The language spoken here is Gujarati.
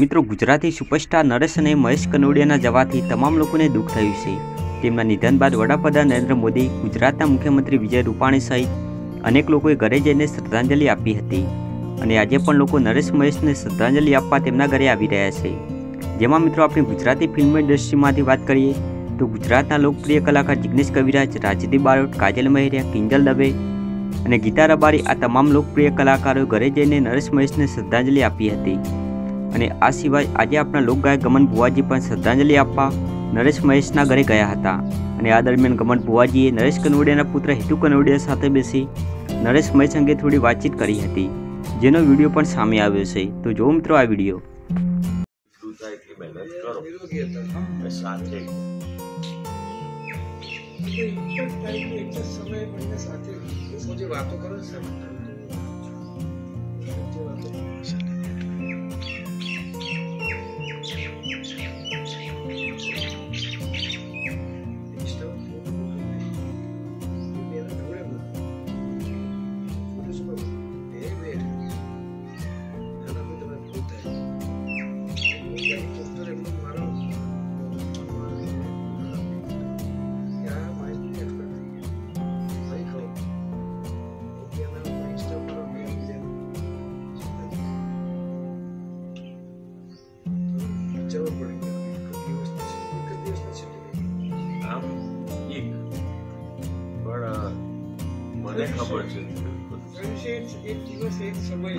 મિત્રો, ગુજરાતી સુપરસ્ટાર નરેશ અને મહેશ કનોડિયાના જવાથી તમામ લોકોને દુઃખ થયું છે. તેમના નિધન બાદ વડાપ્રધાન નરેન્દ્ર મોદી, ગુજરાતના મુખ્યમંત્રી વિજય રૂપાણી સહિત અનેક લોકોએ ઘરે જઈને શ્રદ્ધાંજલિ આપી હતી અને આજે પણ લોકો નરેશ, મહેશને શ્રદ્ધાંજલિ આપવા તેમના ઘરે આવી રહ્યા છે. જેમાં મિત્રો, આપણે ગુજરાતી ફિલ્મ ઇન્ડસ્ટ્રીમાંથી વાત કરીએ તો ગુજરાતના લોકપ્રિય કલાકાર જિગ્નેશ કવિરાજ, રાજદીપ બારોટ, કાજલ મહેરિયા, કિંજલ દવે અને ગીતા રબારી આ તમામ લોકપ્રિય કલાકારોએ ઘરે જઈને નરેશ, મહેશને શ્રદ્ધાંજલિ આપી હતી. અને આ સિવાય આજે આપણા લોકગાયક ગમન ભુવાજી પણ શ્રદ્ધાંજલિ આપવા નરેશ મહેશના ઘરે ગયા હતા. અને આ દરમિયાન ગમન ભુવાજીએ નરેશ કનોડિયાના પુત્ર હેતુ કનોડિયા સાથે બેસી નરેશ મહેશ અંગે થોડી વાતચીત કરી હતી. જેનો વીડિયો પણ સામે આવ્યો છે. તો જો મિત્રો આ વીડિયો. સાથે વાતો કરો જરૂર પડી એક દિવસ એક દિવસ પછી આમ એક પણ અ, મને ખબર છે એક દિવસ એક સમય